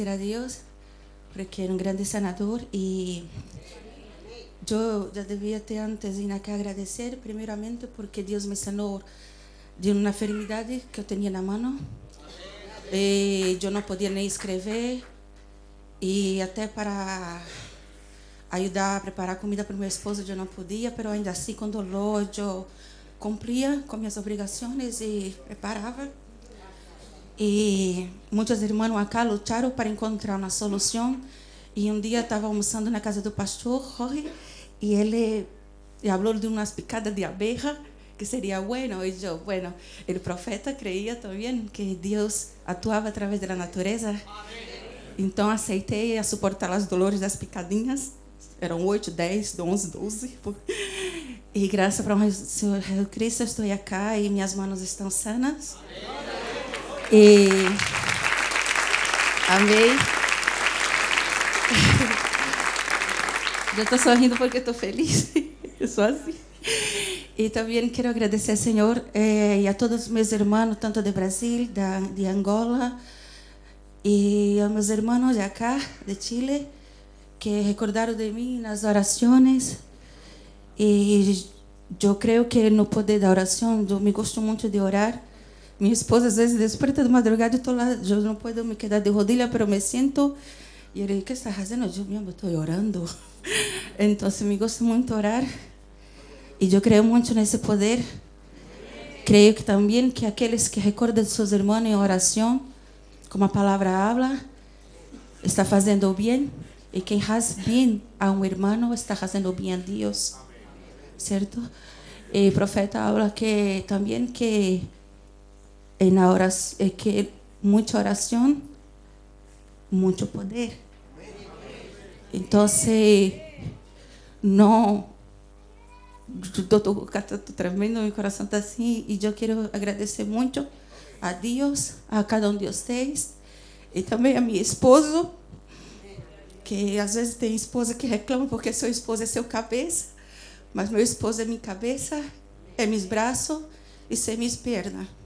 agradecer a Deus porque é um grande sanador e eu já devia ter antes vir aqui agradecer primeiramente porque Deus me sanou de uma enfermidade que eu tinha na mão. E eu não podia nem escrever e até para ajudar a preparar comida para o meu esposo eu não podia, mas ainda assim com dolor eu cumpria com minhas obrigações e preparava. E muitos irmãos acá lutaram para encontrar uma solução. E um dia estava almoçando na casa do pastor Jorge e ele falou de umas picadas de abeja que seria bueno. E eu, bueno, o profeta creía também que Deus atuava através da natureza. Então aceitei a suportar os dolores das picadinhas. Eram 8, 10, 11, 12. E graças para o Senhor Jesus Cristo estou aqui e minhas mãos estão sanas. E amém. Eu estou sorrindo porque estou feliz. Eu sou assim. E também quero agradecer ao Senhor eh, e a todos os meus irmãos, tanto de Brasil, da, de Angola, e a meus irmãos de acá, de Chile, que recordaram de mim nas orações. E eu creio que no poder da oração, eu me gosto muito de orar. Minha esposa às vezes desperta de madrugada e estou lá, eu não posso me quedar de rodilha, mas me sinto. E ele, o que está fazendo? Eu mesmo estou orando. Então, me gosto muito de orar. E eu creio muito nesse poder. Creio que também que aqueles que recordam de seus irmãos em oração, como a palavra habla, está fazendo bem. E quem faz bem a um irmão está fazendo bem a Deus. ¿Cierto? E o profeta habla que também que en la oración, eh, que mucha oración, mucho poder. Entonces, no, estou tremendo, meu coração está assim, e eu quero agradecer muito a Deus, a cada um de vocês, e também a meu esposo, que às vezes tem esposa que reclama porque seu esposo é seu cabeça, mas meu esposo é minha cabeça, é meus braços e é minhas pernas.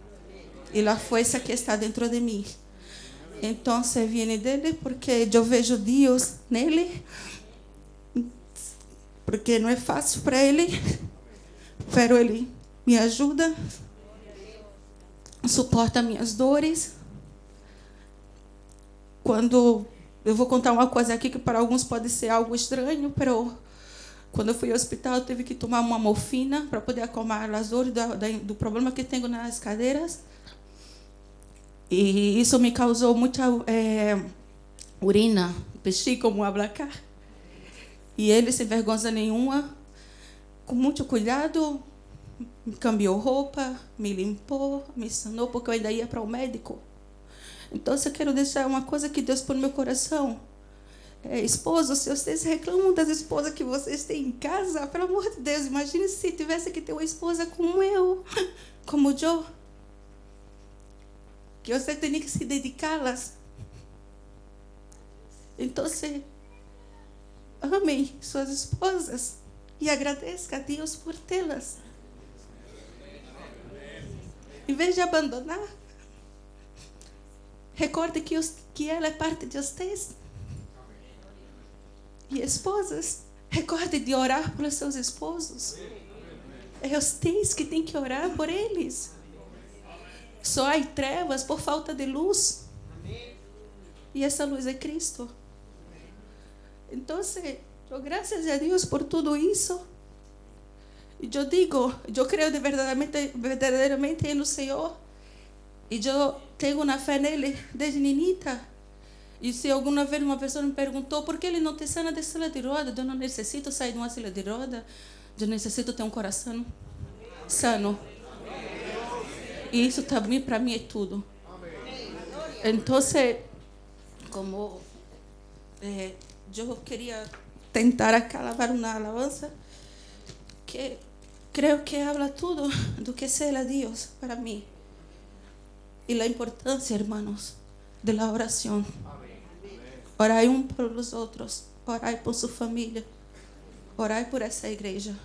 E a força que está dentro de mim. Então, vem dele porque eu vejo Deus nele. Porque não é fácil para ele, mas ele me ajuda, suporta minhas dores. Quando eu vou contar uma coisa aqui que para alguns pode ser algo estranho, mas quando eu fui ao hospital, eu tive que tomar uma morfina para poder acalmar as dores do, do problema que tenho nas cadeiras. E isso me causou muita é, urina, peixi como ablacar. E ele, sem vergonha nenhuma, com muito cuidado, me cambiou roupa, me limpou, me sanou, porque eu ainda ia para o médico. Então, eu quero deixar uma coisa que Deus pôs no meu coração. É, esposos, se vocês reclamam das esposas que vocês têm em casa, pelo amor de Deus, imagine se tivesse que ter uma esposa como eu, como eu que você tem que se dedicá-las. Então, amem suas esposas e agradeça a Deus por tê-las. Em vez de abandonar, recorde que, os, que ela é parte de vocês. E esposas, recorde de orar pelos seus esposos. É vocês que têm que orar por eles. Só há trevas por falta de luz. E essa luz é Cristo. Então, graças a Deus por tudo isso. E eu digo, eu creio de verdadeiramente, verdadeiramente no Senhor. E eu tenho uma fé nele desde nenita. E se alguma vez uma pessoa me perguntou por que ele não te sana de sila de roda, eu não necessito sair de uma sila de roda, eu necessito ter um coração sano. E isso também para mim é tudo. Então, como eu queria tentar acabar uma alabança que creio que habla tudo do que ser a Deus para mim. E a importância, hermanos, de la oração. Orai um pelos outros. Orai por sua família. Orai por essa igreja.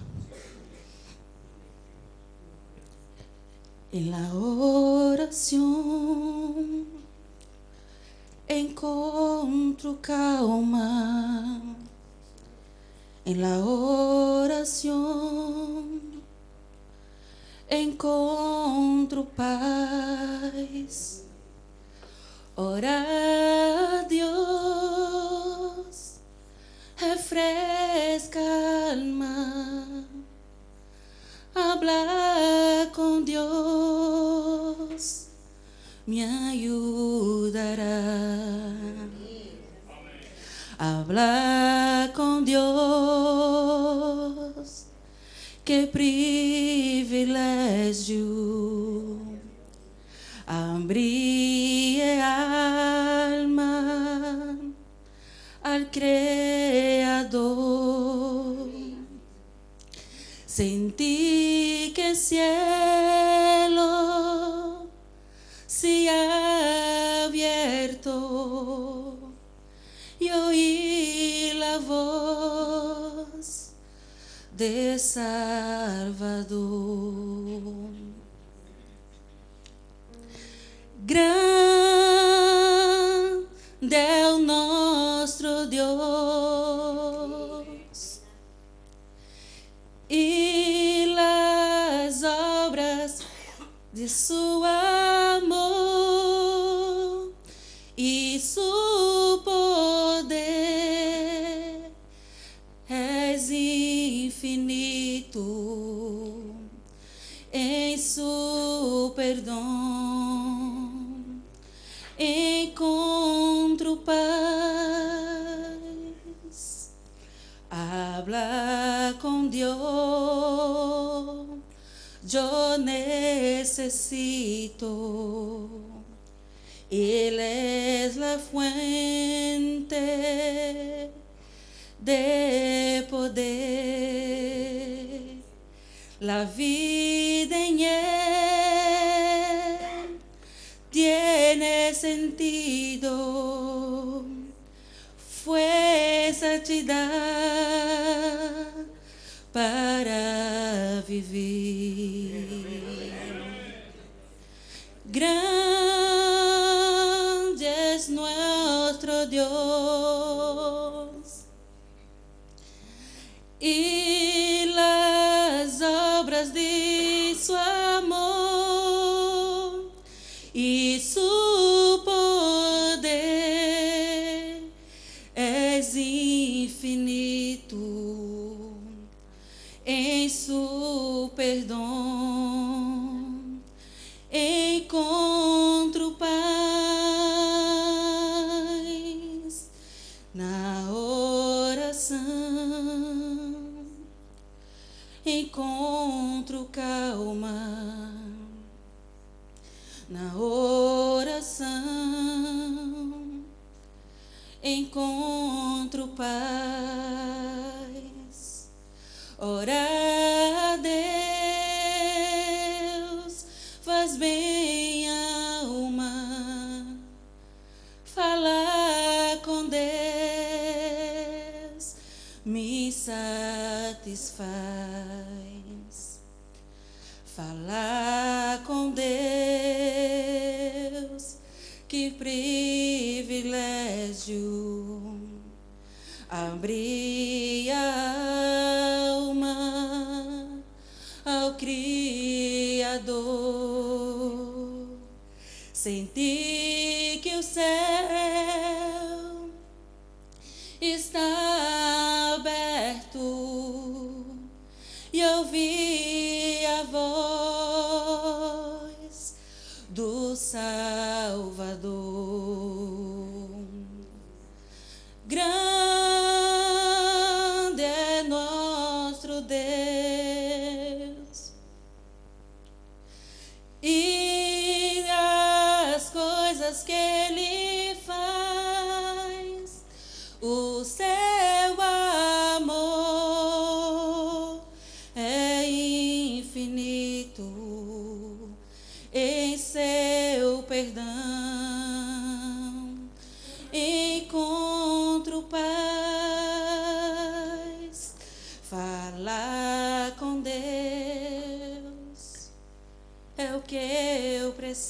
En la oración encontro calma. En la oración encontro paz. Ora Dios, refresca alma. Hablar con Dios me ayudará. Hablar con Dios, qué privilegio. Abrir alma al Creador. Sentí que el cielo se ha abierto y oí la voz de Salvador. Grande é o nosso Deus de seu amor e seu poder é infinito. Em seu perdão encontro paz. Habla con Dios yo necesito. Él es la fuente de poder. La vida en él tiene sentido, fuerza te da para vivir. Grande es nuestro Dios. Y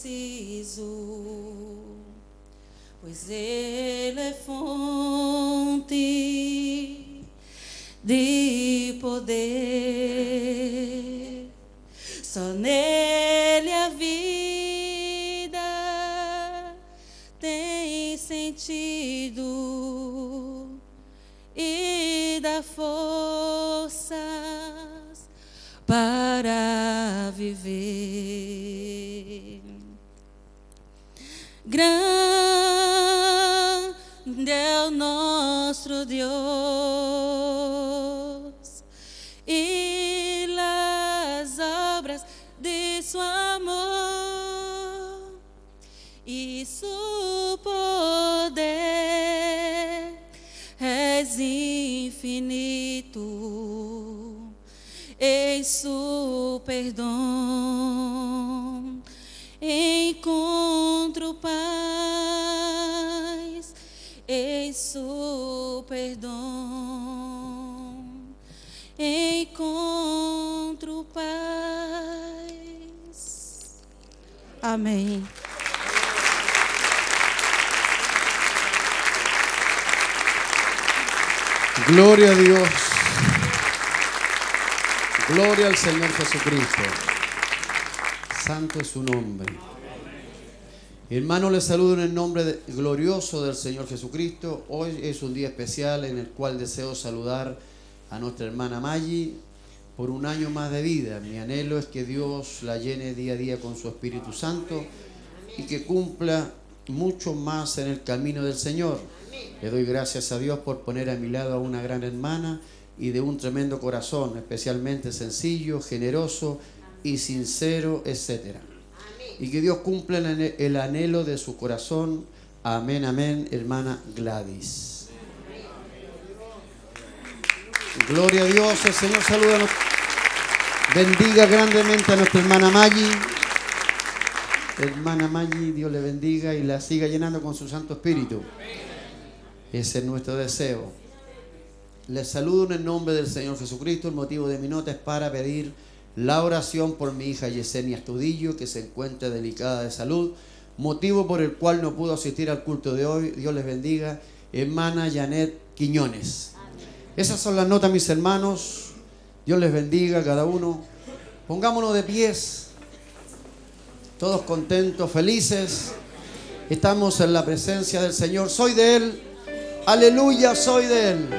preciso, pois Ele é fonte de seu amor e seu poder. És infinito em seu perdão encontro paz em seu perdão encontro amém Gloria a Dios. Gloria al Señor Jesucristo. Santo es su nombre. Hermano, les saludo en el nombre glorioso del Señor Jesucristo. Hoy es un día especial en el cual deseo saludar a nuestra hermana Maggi por un año más de vida. Mi anhelo es que Dios la llene día a día con su Espíritu Santo y que cumpla mucho más en el camino del Señor. Le doy gracias a Dios por poner a mi lado a una gran hermana y de un tremendo corazón, especialmente sencillo, generoso y sincero, etcétera. Y que Dios cumpla el anhelo de su corazón. Amén, amén, hermana Gladys. Gloria a Dios, el Señor saluda Bendiga grandemente a nuestra hermana Maggi. Hermana Maggi, Dios le bendiga y la siga llenando con su Santo Espíritu. Ese es nuestro deseo. Les saludo en el nombre del Señor Jesucristo. El motivo de mi nota es para pedir la oración por mi hija Yesenia Estudillo, que se encuentra delicada de salud. Motivo por el cual no pudo asistir al culto de hoy. Dios les bendiga. Hermana Janet Quiñones. Esas son las notas, mis hermanos. Dios les bendiga a cada uno. Pongámonos de pies. Todos contentos, felices. Estamos en la presencia del Señor. Soy de Él. Aleluya, soy de Él.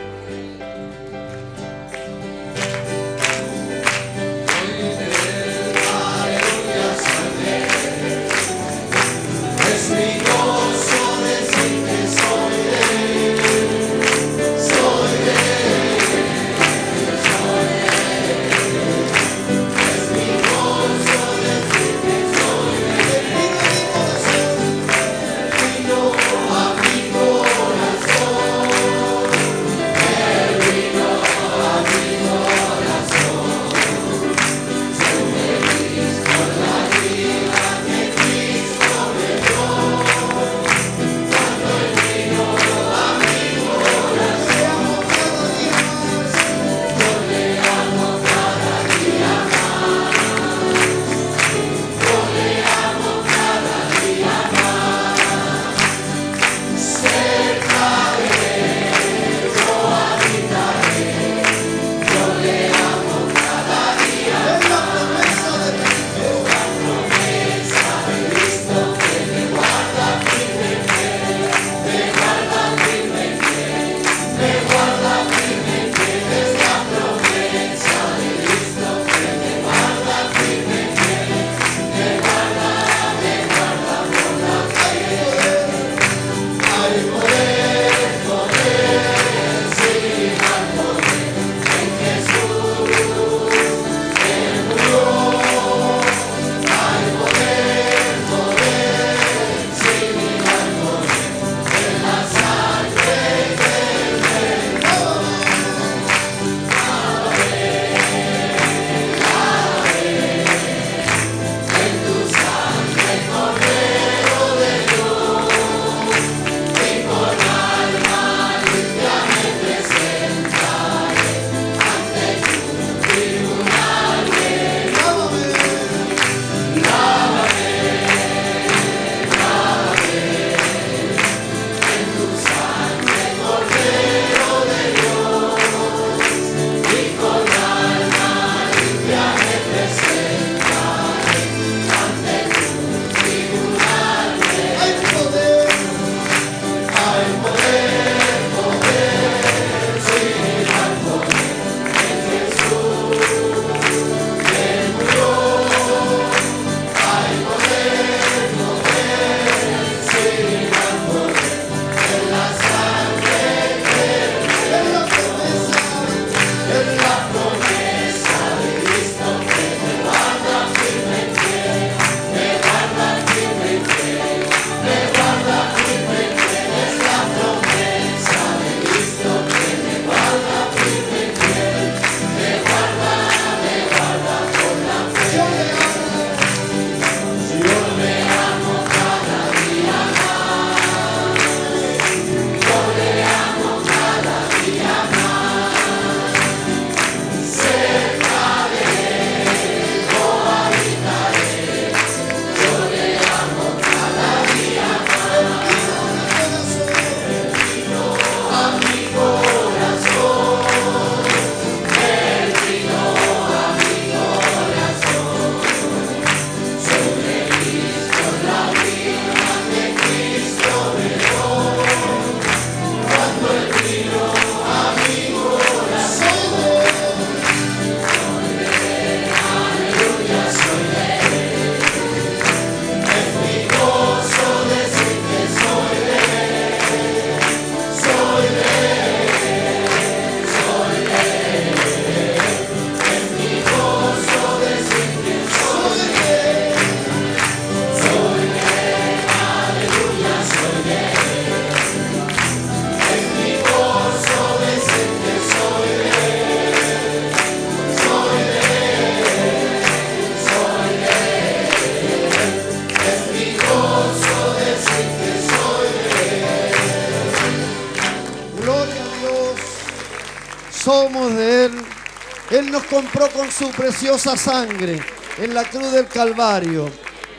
Compró con su preciosa sangre en la cruz del Calvario.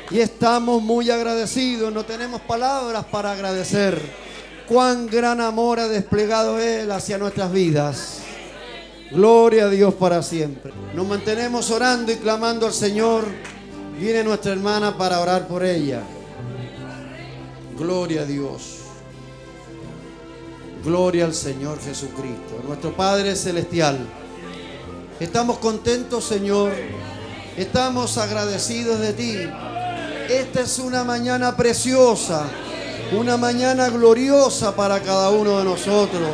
Y estamos muy agradecidos, no tenemos palabras para agradecer cuán gran amor ha desplegado Él hacia nuestras vidas. Gloria a Dios para siempre. Nos mantenemos orando y clamando al Señor. Viene nuestra hermana para orar por ella. Gloria a Dios. Gloria al Señor Jesucristo, nuestro Padre Celestial. Estamos contentos, Señor. Estamos agradecidos de ti. Esta es una mañana preciosa, una mañana gloriosa para cada uno de nosotros.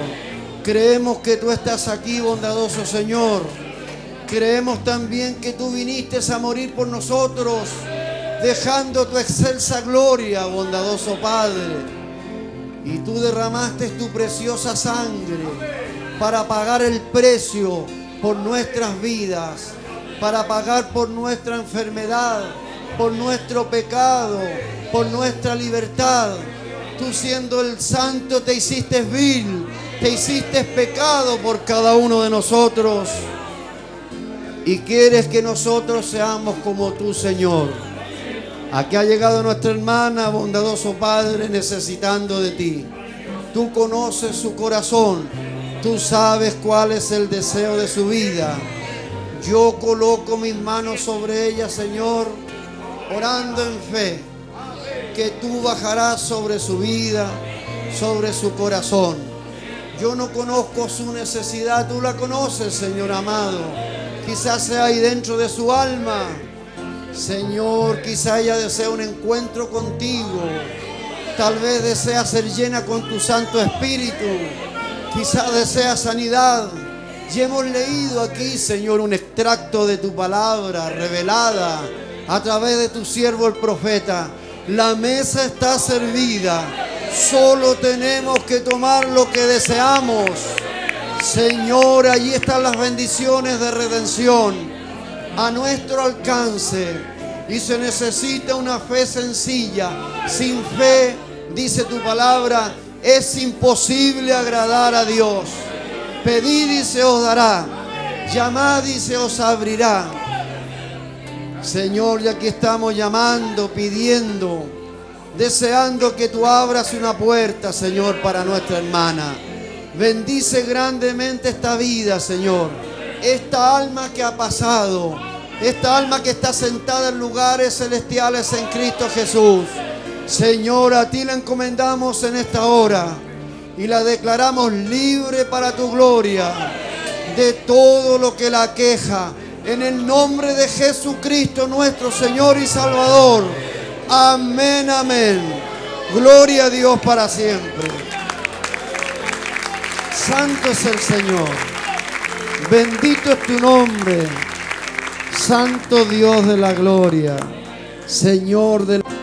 Creemos que tú estás aquí, bondadoso Señor. Creemos también que tú viniste a morir por nosotros, dejando tu excelsa gloria, bondadoso Padre. Y tú derramaste tu preciosa sangre para pagar el precio por nuestras vidas, para pagar por nuestra enfermedad, por nuestro pecado, por nuestra libertad. Tú siendo el santo te hiciste vil, te hiciste pecado por cada uno de nosotros. Y quieres que nosotros seamos como tú, Señor. Aquí ha llegado nuestra hermana, bondadoso Padre, necesitando de ti. Tú conoces su corazón. Tú sabes cuál es el deseo de su vida. Yo coloco mis manos sobre ella, Señor, orando en fe, que tú bajarás sobre su vida, sobre su corazón. Yo no conozco su necesidad, tú la conoces, Señor amado. Quizás sea ahí dentro de su alma. Señor, quizá ella desea un encuentro contigo. Tal vez desea ser llena con tu Santo Espíritu. Quizá desea sanidad. Y hemos leído aquí, Señor, un extracto de tu palabra revelada a través de tu siervo el profeta. La mesa está servida. Solo tenemos que tomar lo que deseamos. Señor, allí están las bendiciones de redención a nuestro alcance. Y se necesita una fe sencilla. Sin fe, dice tu palabra, es imposible agradar a Dios. Pedid y se os dará. Llamad y se os abrirá. Señor, ya aquí estamos llamando, pidiendo, deseando que tú abras una puerta, Señor, para nuestra hermana. Bendice grandemente esta vida, Señor. Esta alma que ha pasado, esta alma que está sentada en lugares celestiales en Cristo Jesús. Señor, a ti la encomendamos en esta hora y la declaramos libre para tu gloria de todo lo que la queja. En el nombre de Jesucristo, nuestro Señor y Salvador. Amén, amén. Gloria a Dios para siempre. Santo es el Señor. Bendito es tu nombre. Santo Dios de la gloria. Señor de la...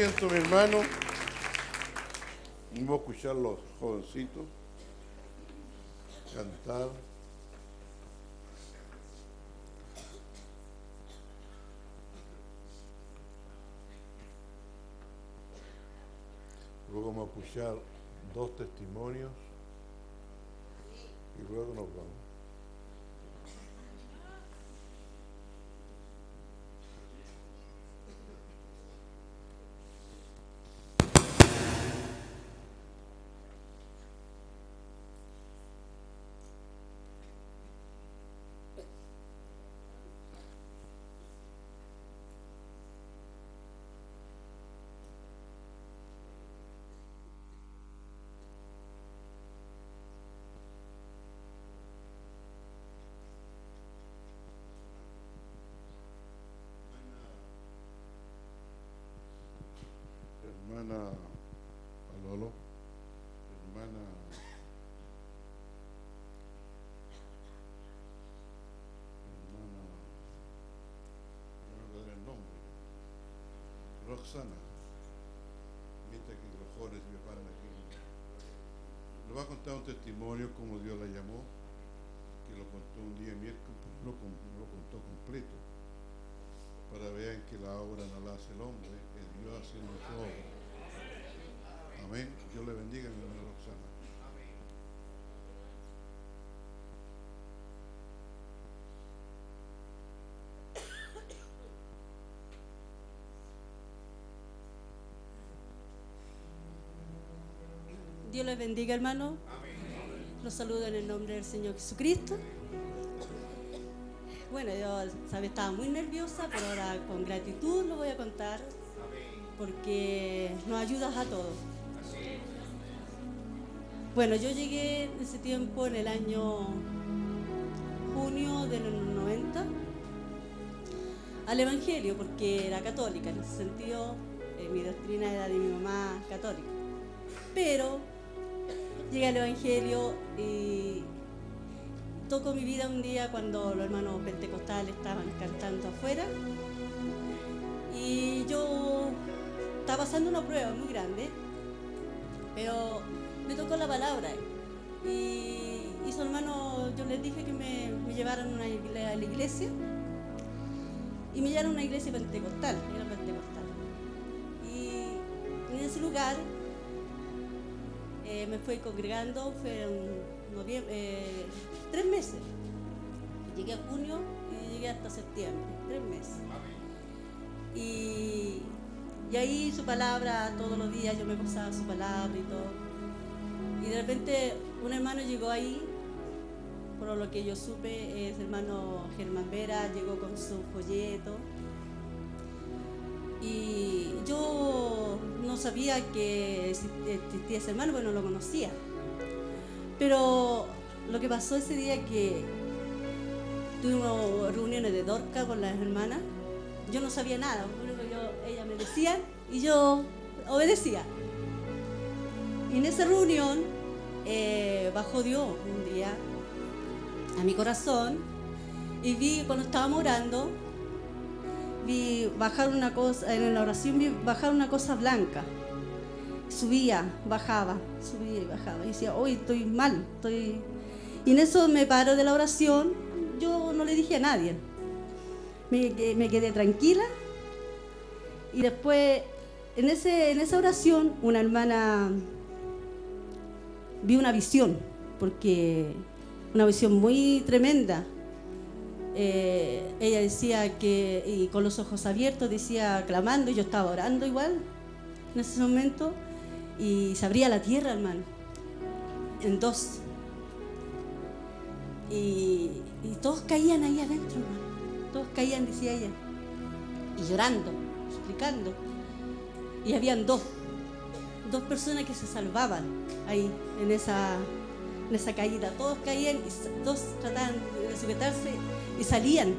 asiento, mi hermano. Hermana Alolo, hermana hermana, no me el nombre, Roxana, viste que los jóvenes me paran aquí. Le va a contar un testimonio como Dios la llamó, que lo contó un día miércoles, no lo contó completo, para vean que la obra no la hace el hombre, es Dios haciendo su obra. Amén. Dios le bendiga, mi hermana Roxana. Dios les bendiga, hermano. Los saludo en el nombre del Señor Jesucristo. Bueno, yo sabe, estaba muy nerviosa, pero ahora con gratitud lo voy a contar porque nos ayudas a todos. Bueno, yo llegué en ese tiempo en el año junio de los 90 al Evangelio, porque era católica, en ese sentido eh, mi doctrina era de mi mamá católica. Pero llegué al Evangelio y tocó mi vida un día cuando los hermanos pentecostales estaban cantando afuera y yo estaba pasando una prueba muy grande, pero tocó la palabra y, y su hermano, yo les dije que me, me llevaran a, una a la iglesia y me llevaron a una iglesia pentecostal. Y en ese lugar eh, me fui congregando, noviem- eh, tres meses. Llegué a junio y llegué hasta septiembre, tres meses. Y, y ahí su palabra, todos los días yo me pasaba su palabra y todo. De repente un hermano llegó ahí, por lo que yo supe, es hermano Germán Vera, llegó con su folleto. Y yo no sabía que existía ese hermano, porque no lo conocía. Pero lo que pasó ese día que tuvimos reuniones de Dorca con las hermanas, yo no sabía nada, yo- ellas me decían y yo obedecía. Y en esa reunión eh, bajó Dios un día a mi corazón y vi cuando estábamos orando, vi bajar una cosa, en la oración vi bajar una cosa blanca. Subía, bajaba, subía y bajaba. Y decía, hoy estoy mal, estoy... Y en eso me paro de la oración, yo no le dije a nadie. Me, me quedé tranquila y después en, ese, en esa oración una hermana vi una visión, porque una visión muy tremenda. Eh, ella decía que, y con los ojos abiertos, decía clamando, y yo estaba orando igual en ese momento, y se abría la tierra, hermano, en dos. Y, y todos caían ahí adentro, hermano. Todos caían, decía ella, y llorando, suplicando. Y habían dos, dos personas que se salvaban ahí, en esa, en esa caída. Todos caían y dos trataban de sujetarse y salían.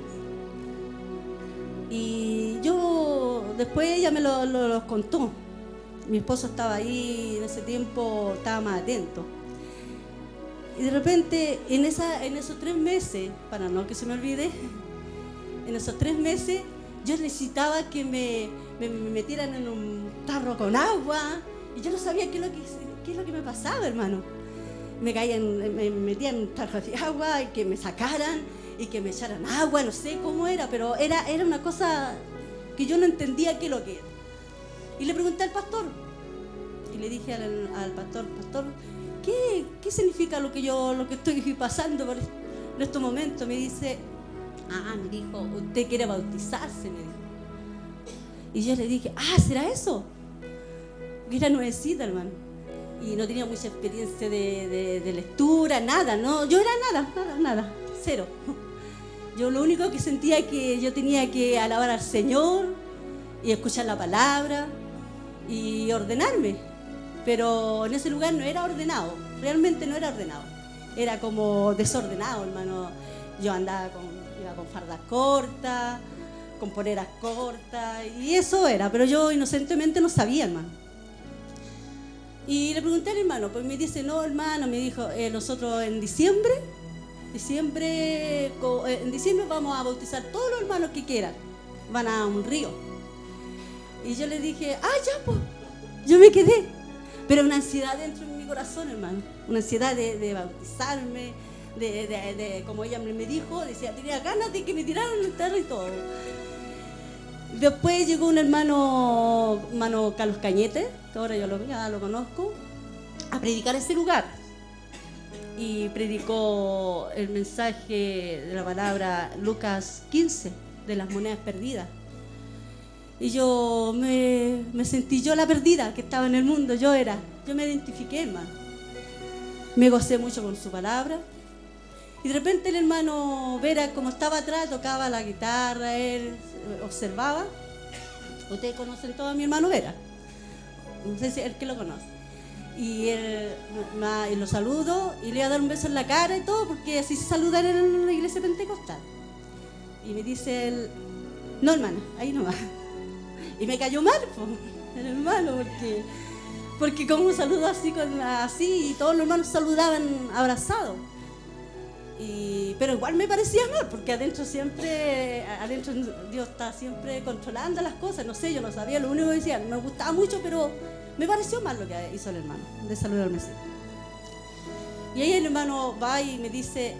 Y yo, después ella me lo, contó. Mi esposo estaba ahí, en ese tiempo estaba más atento. Y de repente, en, esa, en esos tres meses, para no que se me olvide, en esos tres meses yo necesitaba que me, me metieran en un tarro con agua y yo no sabía qué es lo que, qué es lo que me pasaba, hermano. Me caían, me metían en un tarro de agua y que me sacaran y que me echaran agua, no sé cómo era, pero era, era una cosa que yo no entendía qué es lo que era. Y le pregunté al pastor, y le dije al, pastor, pastor, ¿qué, ¿qué significa lo que yo lo que estoy pasando en estos momentos? Me dice, ah, me dijo, usted quiere bautizarse, me dijo. Y yo le dije, ah, ¿será eso? Era nuevecita, hermano. Y no tenía mucha experiencia de, de- de lectura, nada, ¿no? Yo era nada, nada, nada, cero. Yo lo único que sentía es que yo tenía que alabar al Señor y escuchar la palabra y ordenarme. Pero en ese lugar no era ordenado, realmente no era ordenado. Era como desordenado, hermano. Yo andaba con, iba con fardas cortas, con poleras cortas, y eso era, pero yo inocentemente no sabía, hermano. Y le pregunté al hermano, pues me dice, no, hermano, me dijo, eh, nosotros en diciembre, diciembre, eh, en diciembre vamos a bautizar todos los hermanos que quieran, van a un río. Y yo le dije, ah, ya, pues, yo me quedé, pero una ansiedad dentro de mi corazón, hermano, una ansiedad de, bautizarme, de, como ella me dijo, decía, tenía ganas de que me tiraran el terreno y todo. Después llegó un hermano, hermano Carlos Cañete, que ahora yo lo, ya lo conozco, a predicar ese lugar. Y predicó el mensaje de la palabra Lucas 15, de las monedas perdidas. Y yo me, me sentí yo la perdida que estaba en el mundo, yo era, yo me identifiqué, hermano. Me gocé mucho con su palabra. Y de repente el hermano Vera, como estaba atrás, tocaba la guitarra, él observaba. Ustedes conocen todo a mi hermano Vera. No sé si el que lo conoce. Y él lo saludo y le iba a dar un beso en la cara y todo, porque así se saludan en la iglesia pentecostal. Y me dice él, no hermana, ahí no va. Y me cayó mal, po, el hermano, porque, porque como un saludo así, con, así, y todos los hermanos saludaban abrazados. Pero igual me parecía mal, porque adentro siempre, adentro Dios está siempre controlando las cosas, no sé, yo no sabía, lo único que decía, me gustaba mucho, pero me pareció mal lo que hizo el hermano, de saludarme así. Y ahí el hermano va y me dice,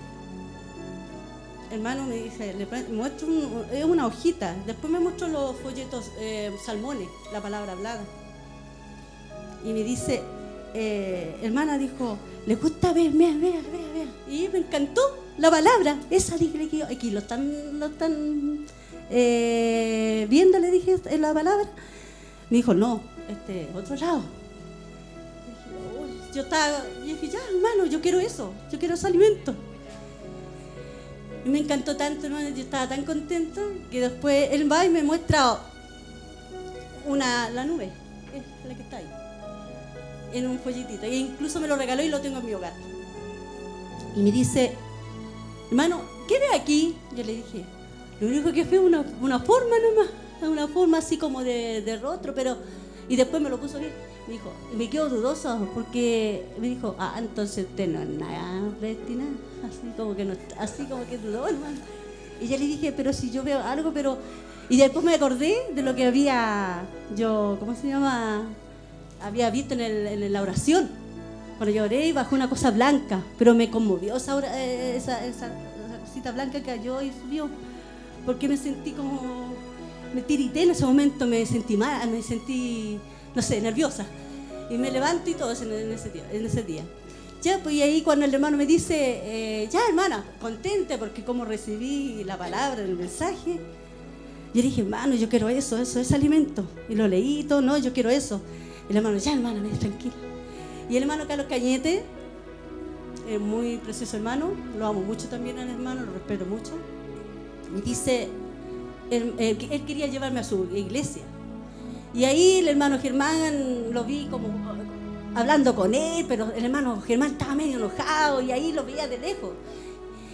hermano me dice, le muestro es una hojita, después me muestro los folletos eh, salmones, la palabra hablada. Y me dice, eh, hermana dijo, le gusta ver, vea, vea, vea. Y me encantó la palabra, esa dije que aquí lo están, lo están eh, viendo, le dije en la palabra. Me dijo, no, este, otro lado. Yo estaba, y dije, ya, hermano, yo quiero eso, yo quiero ese alimento. Y me encantó tanto, hermano, yo estaba tan contento que después él va y me muestra una, la nube, es la que está ahí, en un folletito. E incluso me lo regaló y lo tengo en mi hogar. Y me dice, hermano, ¿qué ve aquí? Yo le dije, lo único que fue una, una forma nomás, una forma así como de, de rostro, pero... Y después me lo puso bien. Me dijo, y me quedo dudoso porque me dijo, ah, entonces usted no es nada predestinado. Así como que no, así como que dudó, hermano. Y yo le dije, pero si yo veo algo, pero... Y después me acordé de lo que había yo, ¿cómo se llama? Había visto en, el- en la oración. Cuando yo oré y bajó una cosa blanca, pero me conmovió esa, ora- eh, esa, esa- esa cosita blanca que cayó y subió. Porque me sentí como... Me tirité en ese momento, me sentí mal, me sentí, no sé, nerviosa. Y me levanto y todo en ese día. En ese día. Ya, pues y ahí cuando el hermano me dice, eh, ya hermana, contente porque como recibí la palabra, el mensaje, yo dije, hermano, yo quiero eso, eso, ese alimento. Y lo leí y todo, no, yo quiero eso. Y el hermano, ya hermana, me tranquila. Y el hermano Carlos Cañete, muy precioso hermano, lo amo mucho también al hermano, lo respeto mucho. Me dice, él, él- quería llevarme a su iglesia. Y ahí el hermano Germán lo vi como hablando con él, pero el hermano Germán estaba medio enojado y ahí lo veía de lejos.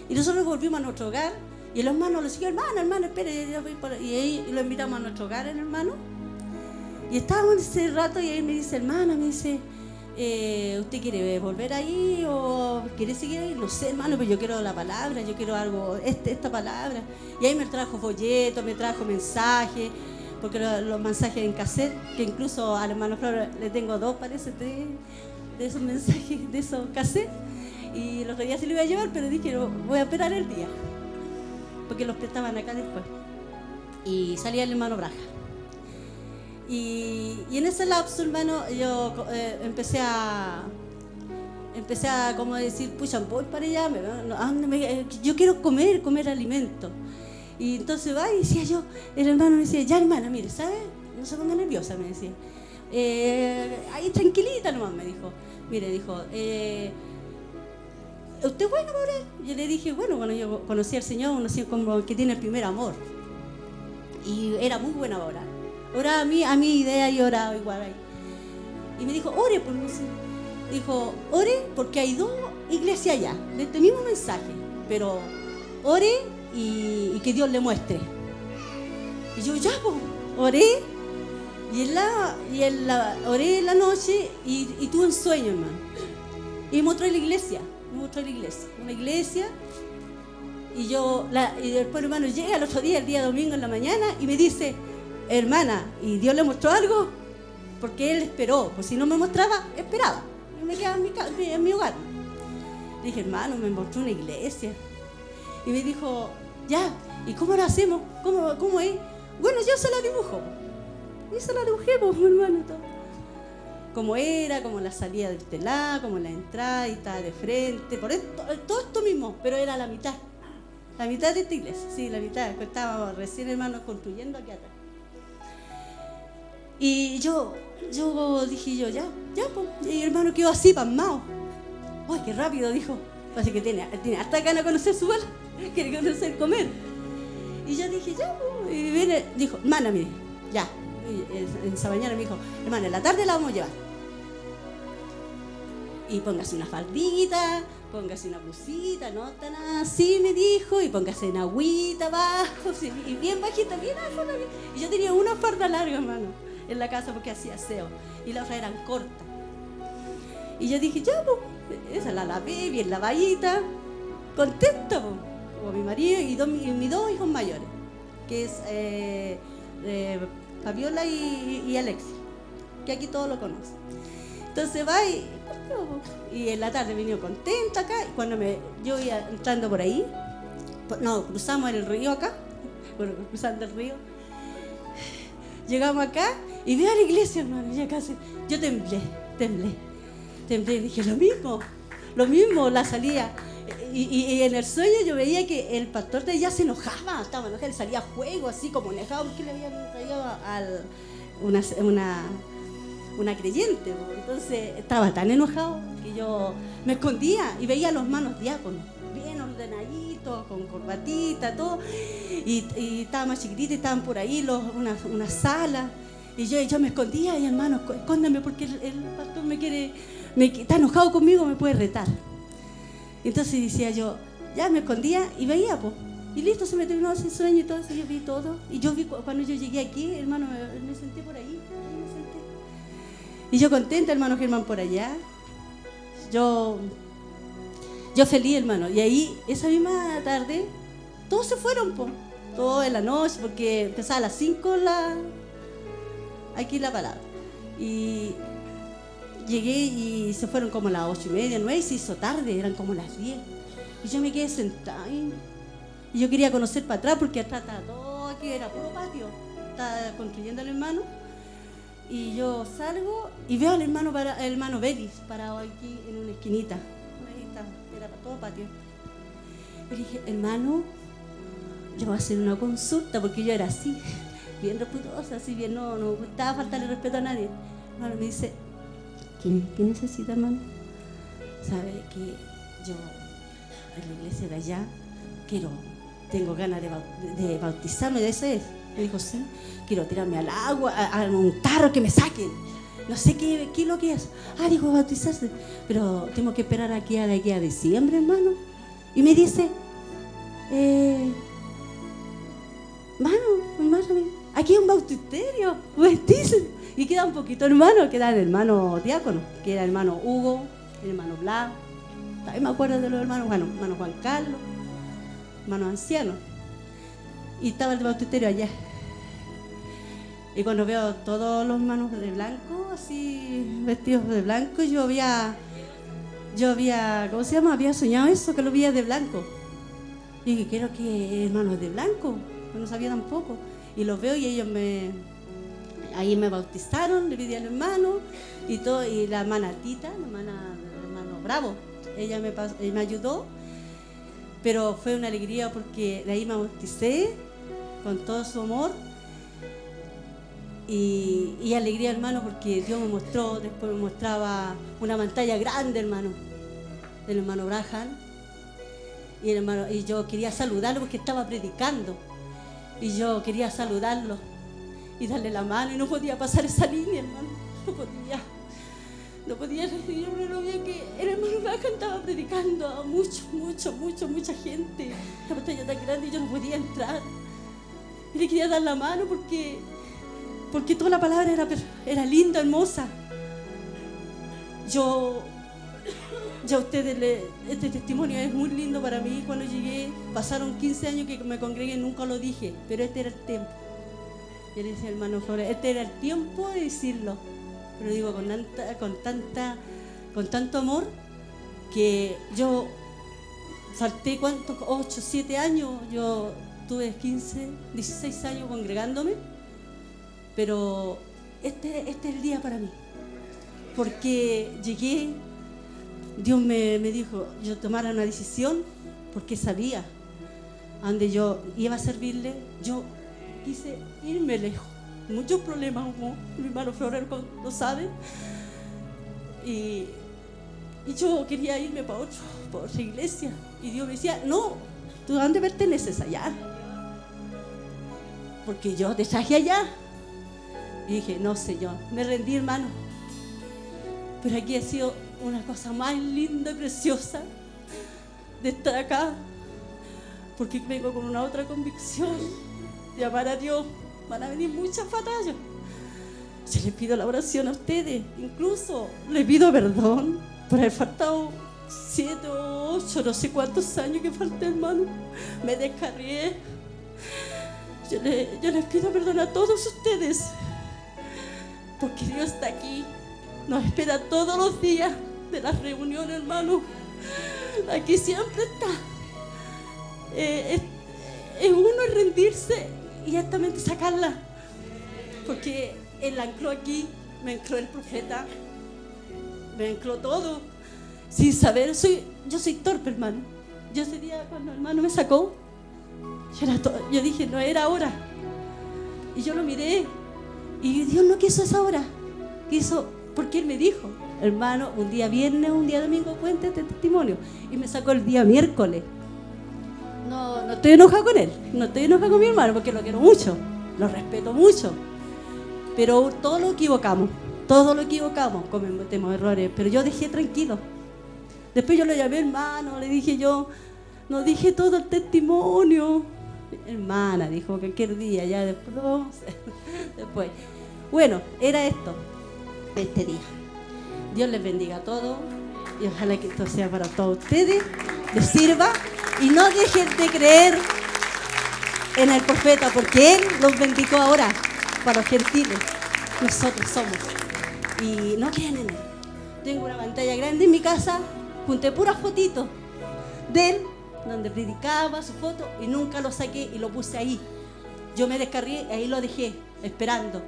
Y nosotros volvimos a nuestro hogar y el hermano le decía, hermano, hermano, espere, yo voy por ahí". y ahí lo invitamos a nuestro hogar, el hermano. Y estábamos ese rato y él me dice, hermana, me dice, eh, ¿usted quiere volver ahí o quiere seguir ahí? No sé, hermano, pero yo quiero la palabra, yo quiero algo, este, esta palabra. Y ahí me trajo folletos, me trajo mensajes, porque lo- los mensajes en cassette, que incluso al hermano Flor le tengo dos, parece, de esos mensajes, de esos cassettes. Y los otro día se lo iba a llevar, pero dije, no, voy a esperar el día, porque los prestaban acá después. Y salía el hermano Braja. Y, en ese lapso, hermano, yo eh, empecé a empecé a como decir, pucha, voy para allá, ¿a me- eh, yo quiero comer, comer alimento. Y entonces va y decía yo, el hermano me decía, ya hermana, mire, ¿sabe? No se ponga nerviosa, me decía. Eh, ahí tranquilita nomás, me dijo. Mire, dijo, eh, ¿usted bueno para? Yo le dije, bueno, cuando yo conocí al Señor, uno como que tiene el primer amor. Y era muy buena para orar. Oraba a mí, a mi idea y oraba igual ahí. Y me dijo, ore mí. Dijo, ore porque hay dos iglesias allá, de este mismo mensaje, pero ore y, que Dios le muestre. Y yo, ya, pues, oré. Y en la, y en la, oré la noche y, y tuve un sueño, hermano. Y me mostró la iglesia, me mostró la iglesia. Una iglesia. Y yo, la, y después, hermano, llega el otro día, el día domingo en la mañana, y me dice, hermana, ¿y Dios le mostró algo? Porque él esperó, pues si no me mostraba, esperaba. Y me quedaba en mi, en hogar. Le dije, hermano, me mostró una iglesia. Y me dijo, ya, ¿y cómo lo hacemos? ¿Cómo, cómo es? Bueno, yo se la dibujo. Y se la dibujé, pues, hermano. Todo. Como era, como la salida del telá, como la entrada y estaba de frente, por esto, todo esto mismo, pero era la mitad. La mitad de esta iglesia, sí, la mitad. Estábamos recién, hermanos, construyendo aquí atrás. Y yo, yo dije yo, ya, ya, pues. Y el hermano quedó así, pasmado. ¡Ay, qué rápido! Dijo. Parece que tiene, tiene hasta ganas de conocer su bala. Quiere conocer comer. Y yo dije, ya, pues. Y viene, dijo, hermana, mire, ya. Y esa mañana me dijo, hermana, en la tarde la vamos a llevar. Y póngase una faldita, póngase una blusita, no tan así, me dijo, y póngase una agüita abajo, y bien bajita, bien. Y yo tenía una farda larga, hermano, en la casa porque hacía aseo, y las otras eran cortas. Y yo dije, ya, pues, esa la lavé, bien lavadita, contenta, pues, como mi marido y, mis dos hijos mayores, que es eh, eh, Fabiola y, y Alexia, que aquí todos lo conocen. Entonces va y, y en la tarde vino contenta acá, y cuando me, yo iba entrando por ahí, pues, no, cruzamos el río acá, bueno, cruzando el río, llegamos acá y veo a la iglesia, hermano, ya casi, yo temblé, temblé, temblé, dije lo mismo, lo mismo, la salía. Y, y- y en el sueño yo veía que el pastor de allá se enojaba, estaba enojado, él salía a juego, así como enojado, porque le habían traído al, una, una, una creyente. Entonces estaba tan enojado que yo me escondía y veía a los manos diáconos, bien ordenaditos, con corbatita, todo. Y, y estaba más chiquitita, y estaban por ahí los, unas una salas. Y yo, yo me escondía y hermano, escó- escóndame porque el, pastor me quiere, me, está enojado conmigo, me puede retar. Entonces decía yo, ya me escondía y veía, pues. Y listo, se me terminó ese sueño y todo eso, yo vi todo. Y yo vi cu- cuando yo llegué aquí, hermano, me, me senté por ahí, me senté. Y yo contenta, hermano Germán, por allá. Yo, yo feliz, hermano. Y ahí, esa misma tarde, todos se fueron. Todos en la noche, porque empezaba a las 5 la... aquí la palabra. Y llegué y se fueron como las ocho y media, nueve, se hizo tarde, eran como las 10. Y yo me quedé sentada. Y yo quería conocer para atrás porque atrás estaba todo aquí, era puro patio. Estaba construyendo el hermano. Y yo salgo y veo al hermano, para, el hermano Belis parado aquí en una esquinita. Ahí está, era todo patio. Y dije, hermano, yo voy a hacer una consulta porque yo era así, bien respetuosa, así bien, no, no gustaba faltarle respeto a nadie. Hermano me dice, ¿qué, qué necesita, hermano? Sabe que yo en la iglesia de allá quiero, tengo ganas de, de bautizarme, de eso es. Me dijo, sí, quiero tirarme al agua, a, a un tarro que me saquen. No sé qué, qué es lo que es. Ah, dijo bautizarse. Pero tengo que esperar aquí a, aquí a diciembre, hermano. Y me dice, eh, Mano, hermano, aquí hay un bautisterio, bautice. Y queda un poquito hermano, queda el hermano diácono, queda el hermano Hugo, el hermano Blas, también me acuerdo de los hermanos, bueno, hermano Juan Carlos, hermano anciano. Y estaba el bautisterio allá. Y cuando veo todos los hermanos de blanco, así vestidos de blanco, yo había, yo había, ¿cómo se llama? Había soñado eso, que lo veía de blanco. Y dije, quiero que hermanos de blanco, no sabía tampoco. Y los veo y ellos me, ahí me bautizaron, le pedí al hermano y todo, y la hermana Tita, la hermana del hermano Bravo, ella me, pas- eh, me ayudó, pero fue una alegría porque ahí me bauticé con todo su amor y, alegría, hermano, porque Dios me mostró, después me mostraba una pantalla grande, hermano, del hermano Braham. Y, el hermano, y yo quería saludarlo porque estaba predicando. Y yo quería saludarlo y darle la mano y no podía pasar esa línea, hermano. No podía. No podía recibirme, no veía que el hermano Braham estaba predicando a mucho, mucho, mucho, mucha gente. La pantalla tan grande y yo no podía entrar. Y le quería dar la mano porque porque toda la palabra era, era linda, hermosa. Yo, ya ustedes, este testimonio es muy lindo para mí. Cuando llegué, pasaron 15 años que me congregué, nunca lo dije, pero este era el tiempo. Y le decía hermano Flores, este era el tiempo de decirlo. Pero digo con tanta, con tanta, con tanto amor que yo falté cuántos, 8, 7 años, yo tuve 15, 16 años congregándome pero este, este es el día para mí. Porque llegué, Dios me, me dijo, yo tomara una decisión porque sabía donde yo iba a servirle. Yo quise irme lejos. Muchos problemas hubo, mi hermano Florero lo sabe. Y, y yo quería irme para, otro, para otra iglesia. Y Dios me decía, no, tú dónde perteneces allá. Porque yo te traje allá. Y dije, no, Señor, me rendí, hermano. Pero aquí ha sido una cosa más linda y preciosa de estar acá. Porque vengo con una otra convicción de amar a Dios. Van a venir muchas batallas. Yo les pido la oración a ustedes. Incluso les pido perdón por haber faltado siete o ocho, no sé cuántos años que falté, hermano. Me descarrié. Yo, yo les pido perdón a todos ustedes porque Dios está aquí, nos espera todos los días de las reuniones, hermano. Aquí siempre está. Eh, es, es uno rendirse y esta mente sacarla. Porque Él ancló aquí, me ancló el profeta, me ancló todo. Sin saber, soy, yo soy torpe, hermano. Yo ese día cuando el hermano me sacó, yo, era to- yo dije, no era ahora. Y yo lo miré y Dios no quiso esa hora. Quiso, porque Él me dijo, hermano, un día viernes, un día domingo, cuente este testimonio. Y me sacó el día miércoles. No, no estoy enojada con Él, no estoy enojada con mi hermano porque lo quiero mucho, lo respeto mucho. Pero todo lo equivocamos, todo lo equivocamos, cometemos errores. Pero yo dejé tranquilo. Después yo lo llamé hermano, le dije yo, no dije todo el testimonio. Hermana, dijo cualquier día, ya después. Después. Bueno, era esto, este día. Dios les bendiga a todos y ojalá que esto sea para todos ustedes, les sirva y no dejen de creer en el profeta porque Él los bendijo ahora para los gentiles. Nosotros somos. Y no crean en Él. Tengo una pantalla grande en mi casa, junté puras fotitos de Él, donde predicaba su foto y nunca lo saqué y lo puse ahí. Yo me descargué y ahí lo dejé, esperando,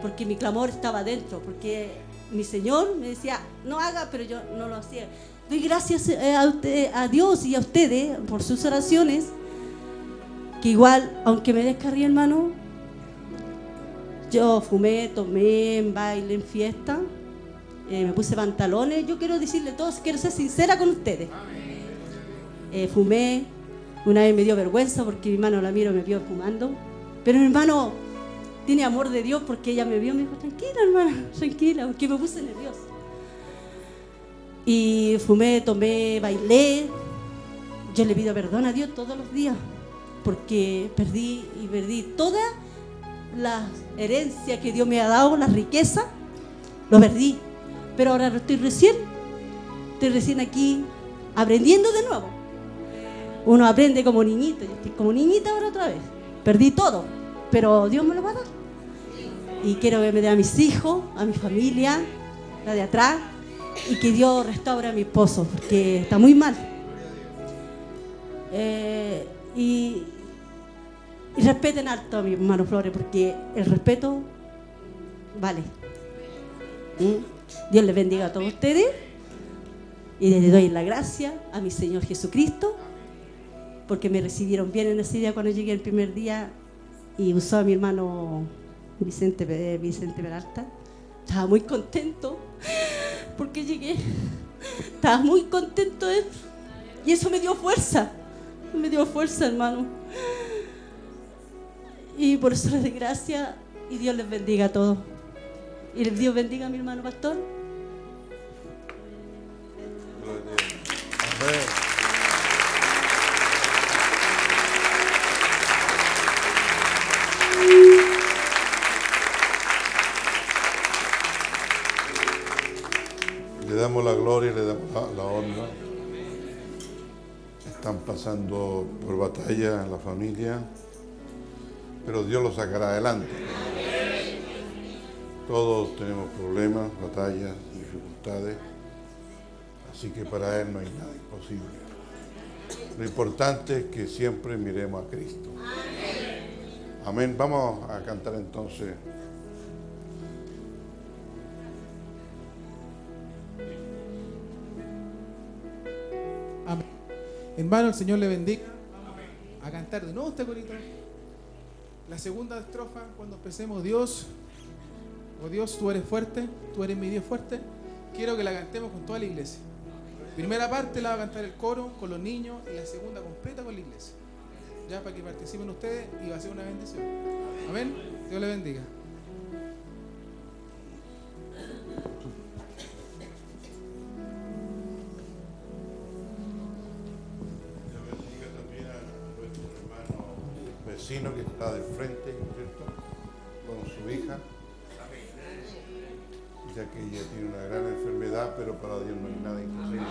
porque mi clamor estaba dentro, porque mi Señor me decía, no haga, pero yo no lo hacía. Doy gracias eh, a, a Dios y a ustedes por sus oraciones, que igual, aunque me descargué, hermano, yo fumé, tomé, en baile, en fiesta, eh, me puse pantalones, yo quiero decirle todo, quiero ser sincera con ustedes. Eh, fumé, una vez me dio vergüenza porque mi hermano la miro me vio fumando, pero mi hermano tiene amor de Dios porque ella me vio me dijo, tranquila hermana, tranquila, porque me puse nerviosa. Y fumé, tomé, bailé. Yo le pido perdón a Dios todos los días porque perdí y perdí toda la herencia que Dios me ha dado, la riqueza, lo perdí. Pero ahora estoy recién, estoy recién aquí aprendiendo de nuevo. Uno aprende como niñito, yo estoy como niñita ahora otra vez. Perdí todo, pero Dios me lo va a dar. y quiero que a mis hijos, a mi familia, la de atrás, y que Dios restaure a mi esposo, porque está muy mal. Eh, y, y respeten harto a mi hermano Flores, porque el respeto vale. ¿Mm? Dios les bendiga a todos ustedes y les doy la gracia a mi Señor Jesucristo, porque me recibieron bien en ese día cuando llegué el primer día y usó a mi hermano Vicente, Vicente Peralta. Estaba muy contento porque llegué. Estaba muy contento él. Y eso me dio fuerza. Me dio fuerza, hermano. Y por eso les doy gracias y Dios les bendiga a todos. Y Dios bendiga a mi hermano pastor. Le damos la gloria y le damos la, honra. Están pasando por batalla en la familia, pero Dios los sacará adelante. Todos tenemos problemas, batallas, dificultades, así que para Él no hay nada imposible. Lo importante es que siempre miremos a Cristo. Amén. Vamos a cantar entonces. Amén. Hermano, el Señor le bendiga. A cantar de nuevo este corito. La segunda estrofa, cuando empecemos, Dios, oh Dios, tú eres fuerte, tú eres mi Dios fuerte. Quiero que la cantemos con toda la iglesia. Primera parte la va a cantar el coro con los niños y la segunda completa con la iglesia. Ya para que participen ustedes y va a ser una bendición. Amén. Dios le bendiga. Está del frente, ¿cierto? Con su hija. Ya que ella tiene una gran enfermedad, pero para Dios no hay nada imposible.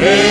Hey.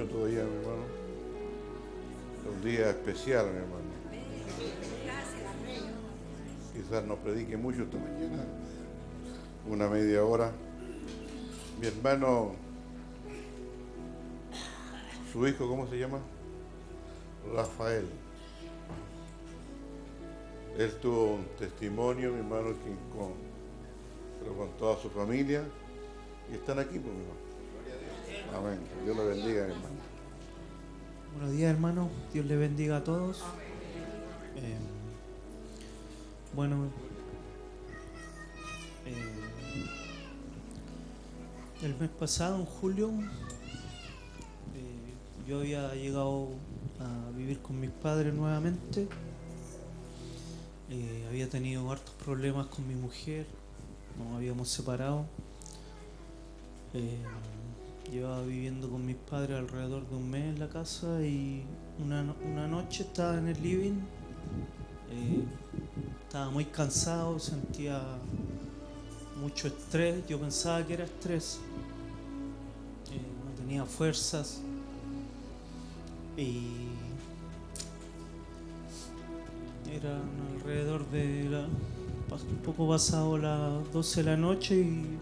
Todavía, mi hermano. Un día especial, mi hermano. Quizás no predique mucho esta mañana, una media hora. Mi hermano, su hijo, ¿cómo se llama? Rafael. Él tuvo un testimonio, mi hermano, que con, pero con toda su familia. Y están aquí, pues, mi hermano. Amén. Dios lo bendiga, hermano. Buenos días, hermano. Dios le bendiga a todos. Eh, bueno, eh, el mes pasado, en julio, eh, yo había llegado a vivir con mis padres nuevamente. Había tenido hartos problemas con mi mujer, nos habíamos separado. Llevaba viviendo con mis padres alrededor de un mes en la casa y una, una noche estaba en el living, eh, estaba muy cansado, sentía mucho estrés, yo pensaba que era estrés, eh, no tenía fuerzas y eran alrededor de la, un poco pasado las 12 de la noche y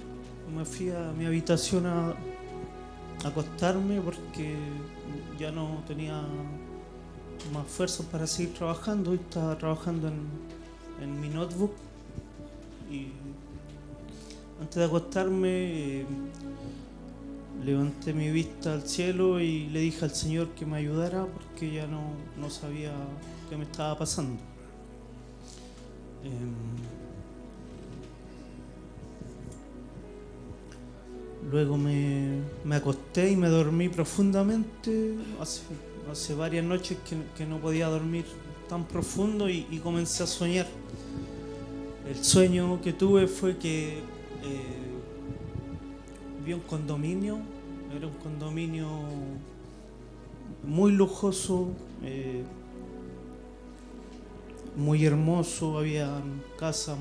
me fui a mi habitación a acostarme porque ya no tenía más fuerzas para seguir trabajando. Estaba trabajando en, en mi notebook y antes de acostarme eh, levanté mi vista al cielo y le dije al Señor que me ayudara porque ya no, no sabía qué me estaba pasando. Em, Luego me, me acosté y me dormí profundamente. Hace, varias noches que, que no podía dormir tan profundo y, y comencé a soñar. El sueño que tuve fue que eh, vi un condominio, era un condominio muy lujoso, eh, muy hermoso, había casas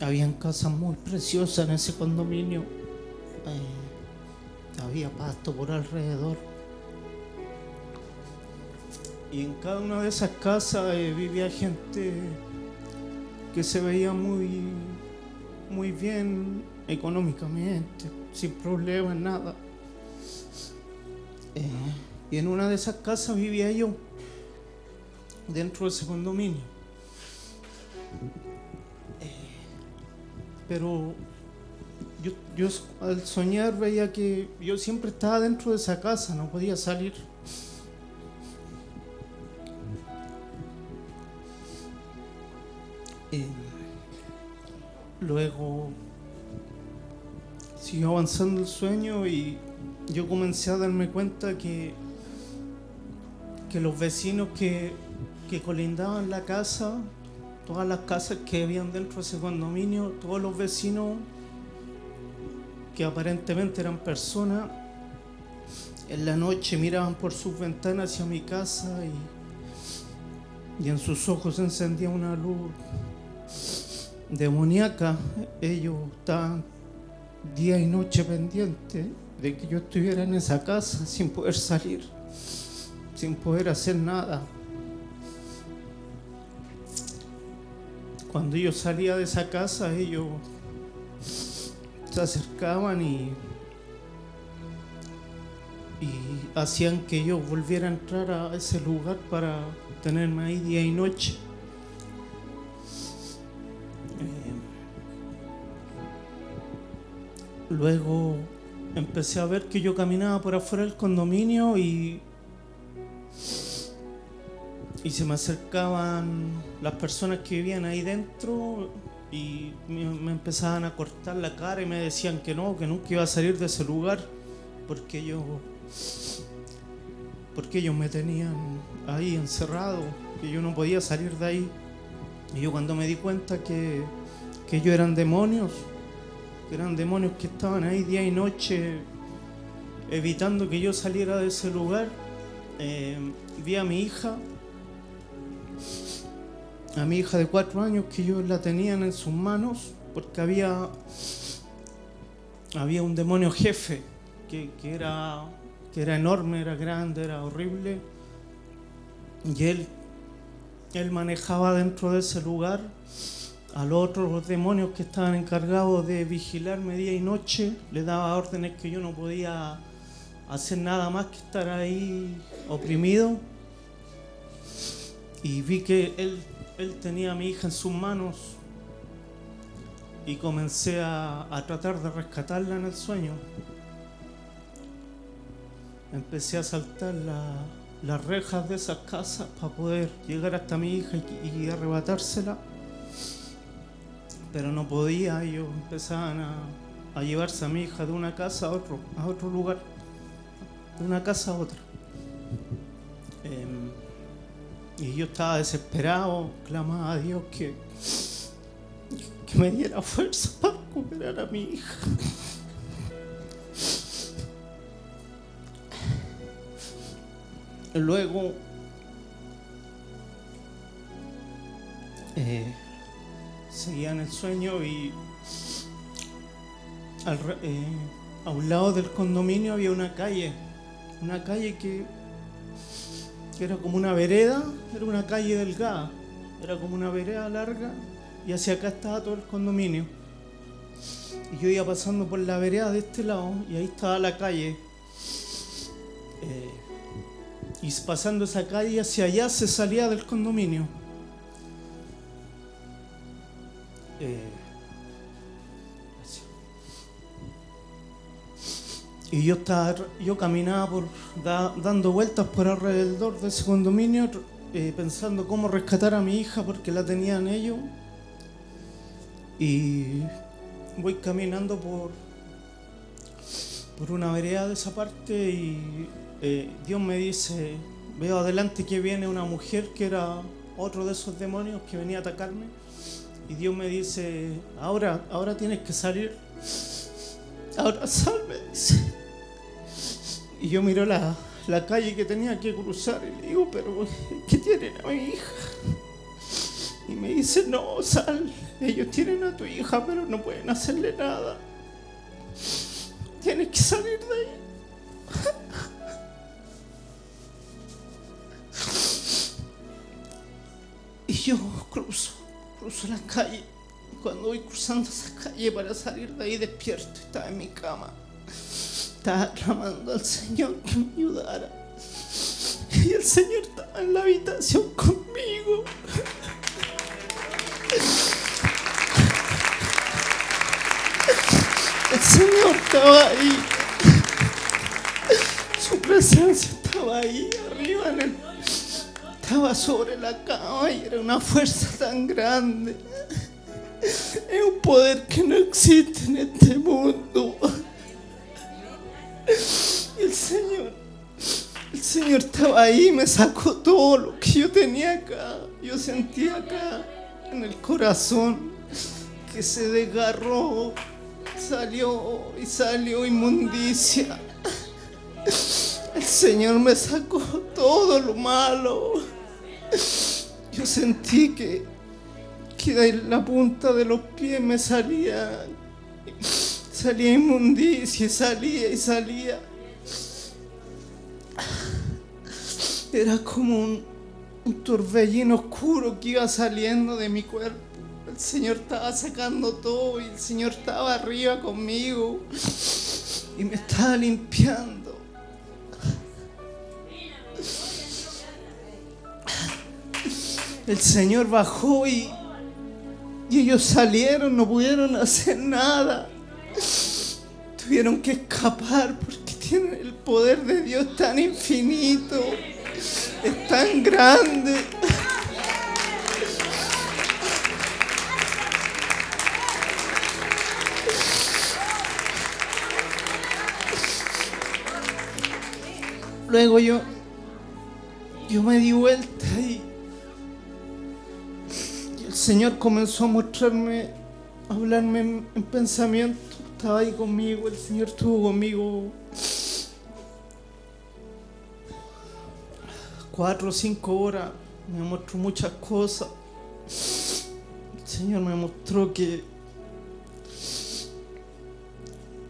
Habían casas muy preciosas en ese condominio. Eh, había pasto por alrededor. Y en cada una de esas casas eh, vivía gente que se veía muy, muy bien económicamente, sin problemas, nada. Eh, y en una de esas casas vivía yo, dentro de ese condominio. Pero yo, yo al soñar veía que yo siempre estaba dentro de esa casa, no podía salir. Eh, luego siguió avanzando el sueño y yo comencé a darme cuenta que, que los vecinos que, que colindaban la casa todas las casas que habían dentro de ese condominio, todos los vecinos que aparentemente eran personas, en la noche miraban por sus ventanas hacia mi casa y, y en sus ojos se encendía una luz demoníaca. Ellos estaban día y noche pendientes de que yo estuviera en esa casa sin poder salir, sin poder hacer nada. Cuando yo salía de esa casa, ellos se acercaban y, y hacían que yo volviera a entrar a ese lugar para tenerme ahí día y noche. Eh, luego empecé a ver que yo caminaba por afuera del condominio y y se me acercaban las personas que vivían ahí dentro y me, empezaban a cortar la cara y me decían que no, que nunca iba a salir de ese lugar porque yo porque ellos me tenían ahí encerrado, que yo no podía salir de ahí. Y yo cuando me di cuenta que, que ellos eran demonios, que eran demonios que estaban ahí día y noche evitando que yo saliera de ese lugar, eh, vi a mi hija, a mi hija de cuatro años que ellos la tenían en sus manos porque había, había un demonio jefe que, que era, que era enorme, era grande, era horrible. Y él, él manejaba dentro de ese lugar a los otros demonios que estaban encargados de vigilarme día y noche. Le daba órdenes que yo no podía hacer nada más que estar ahí oprimido. Y vi que él, él tenía a mi hija en sus manos y comencé a, a tratar de rescatarla en el sueño. Empecé a saltar la- las rejas de esas casas para poder llegar hasta mi hija y, arrebatársela. Pero no podía, ellos empezaban a, a llevarse a mi hija de una casa a otro, a otro lugar, de una casa a otra. Y yo estaba desesperado, clamaba a Dios que, que me diera fuerza para recuperar a mi hija. Luego, eh, seguía en el sueño y al eh, a un lado del condominio había una calle, una calle que, que era como una vereda, era una calle delgada, era como una vereda larga y hacia acá estaba todo el condominio. Y yo iba pasando por la vereda de este lado y ahí estaba la calle. Eh, y pasando esa calle hacia allá se salía del condominio. Eh, y yo estaba, yo caminaba por da- dando vueltas por alrededor de ese condominio, eh, pensando cómo rescatar a mi hija porque la tenían ellos. Y voy caminando por por una vereda de esa parte y eh, Dios me dice, veo adelante que viene una mujer que era otro de esos demonios que venía a atacarme y Dios me dice, ahora, ahora tienes que salir, ahora salve, dice. Y yo miro la, la calle que tenía que cruzar y le digo, pero ¿qué tienen a mi hija? Y me dice, no, sal, ellos tienen a tu hija, pero no pueden hacerle nada. Tienes que salir de ahí. Y yo cruzo, cruzo la calle. Cuando voy cruzando esa calle para salir de ahí despierto, estaba en mi cama. Estaba clamando al Señor que me ayudara. Y el Señor estaba en la habitación conmigo. El Señor estaba ahí. Su presencia estaba ahí arriba en el estaba sobre la cama y era una fuerza tan grande. Es un poder que no existe en este mundo. El Señor, el Señor estaba ahí me sacó todo lo que yo tenía acá. Yo sentía acá en el corazón que se desgarró, salió y salió inmundicia. El Señor me sacó todo lo malo. Yo sentí que, que de la punta de los pies me salía, salía inmundicia, salía y salía. Era como un, un torbellino oscuro que iba saliendo de mi cuerpo. El Señor estaba sacando todo y el Señor estaba arriba conmigo y me estaba limpiando. El Señor bajó y, y ellos salieron, no pudieron hacer nada. Tuvieron que escapar porque tienen el poder de Dios tan infinito, es tan grande. Luego yo, yo me di vuelta y, el Señor comenzó a mostrarme, a hablarme en, en pensamiento estaba ahí conmigo, el Señor estuvo conmigo cuatro o cinco horas, me mostró muchas cosas. El Señor me mostró que,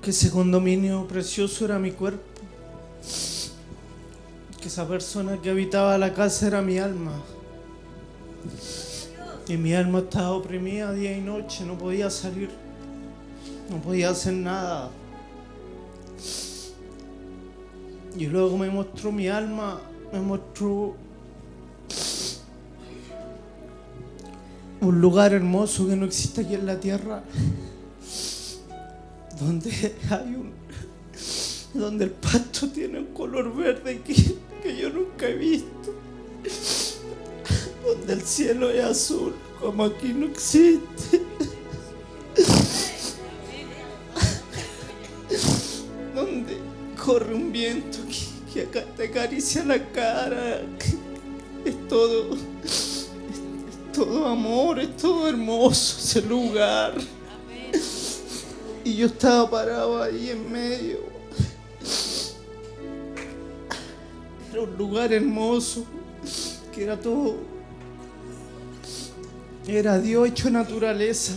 que ese condominio precioso era mi cuerpo, que esa persona que habitaba la casa era mi alma. Y mi alma estaba oprimida día y noche, no podía salir no podía hacer nada. Y luego me mostró mi alma, me mostró un lugar hermoso que no existe aquí en la tierra, donde hay un, donde el pasto tiene un color verde que, que yo nunca he visto, donde el cielo es azul como aquí no existe. Corre un viento que, acá te acaricia la cara. es todo, es, es todo amor, es todo hermoso ese lugar. Y yo estaba parado ahí en medio. Era un lugar hermoso, que era todo. Era Dios hecho naturaleza.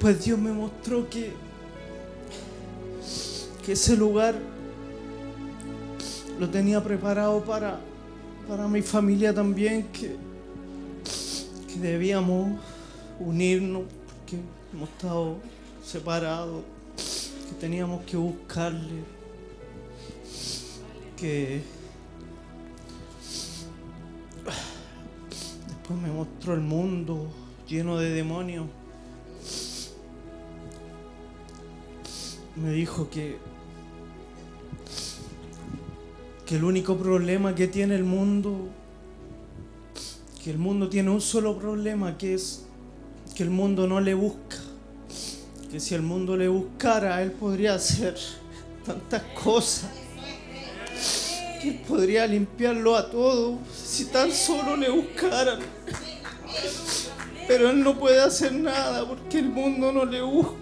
Después Dios me mostró que, que ese lugar lo tenía preparado para, para mi familia también, que, que debíamos unirnos, porque hemos estado separados, que teníamos que buscarle, que después me mostró el mundo lleno de demonios. Me dijo que que el único problema que tiene el mundo que el mundo tiene un solo problema que es que el mundo no le busca que si el mundo le buscara él podría hacer tantas cosas que él podría limpiarlo a todo si tan solo le buscaran. Pero él no puede hacer nada porque el mundo no le busca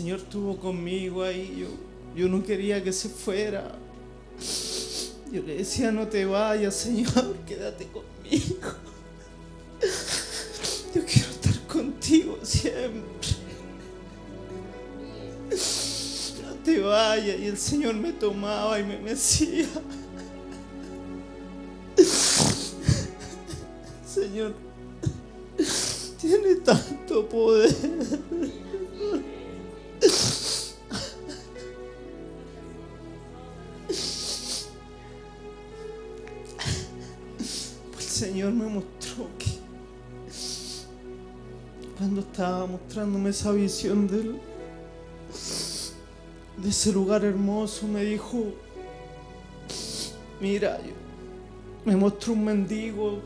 Señor estuvo conmigo ahí. Yo, yo no quería que se fuera. Yo le decía, no te vayas, Señor, quédate conmigo. Yo quiero estar contigo siempre. No te vayas. Y el Señor me tomaba y me mecía. Señor, tiene tanto poder. Señor me mostró que cuando estaba mostrándome esa visión de ese lugar hermoso, me dijo, mira, me mostró un mendigo,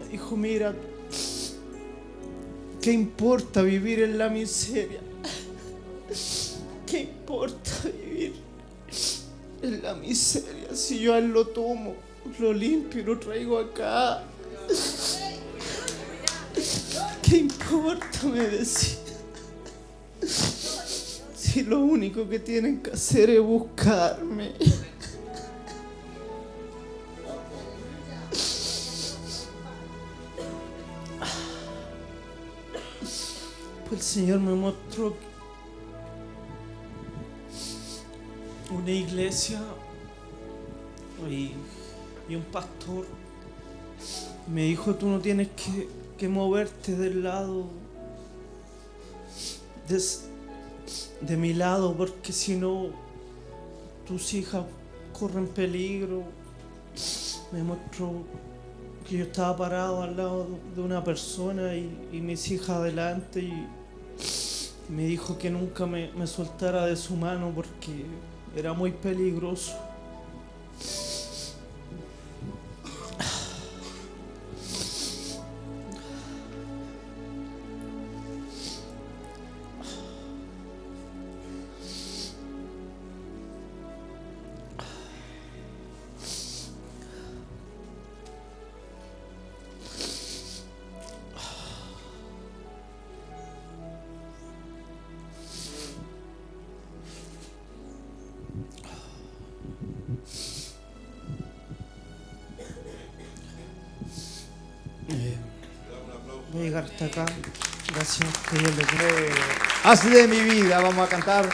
me dijo, mira, ¿qué importa vivir en la miseria? ¿Qué importa vivir en la miseria si yo a él lo tomo, lo limpio y lo traigo acá? ¿Qué importa? Me decía. Si lo único que tienen que hacer es buscarme. Pues el Señor me mostró una iglesia y, y un pastor me dijo tú no tienes que, que moverte del lado de, de mi lado porque si no tus hijas corren peligro me mostró que yo estaba parado al lado de una persona y, y mis hijas adelante y me dijo que nunca me, me soltara de su mano porque era muy peligroso. Haz de mi vida, vamos a cantar.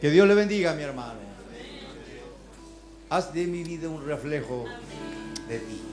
Que Dios le bendiga, mi hermano. Haz de mi vida un reflejo de ti.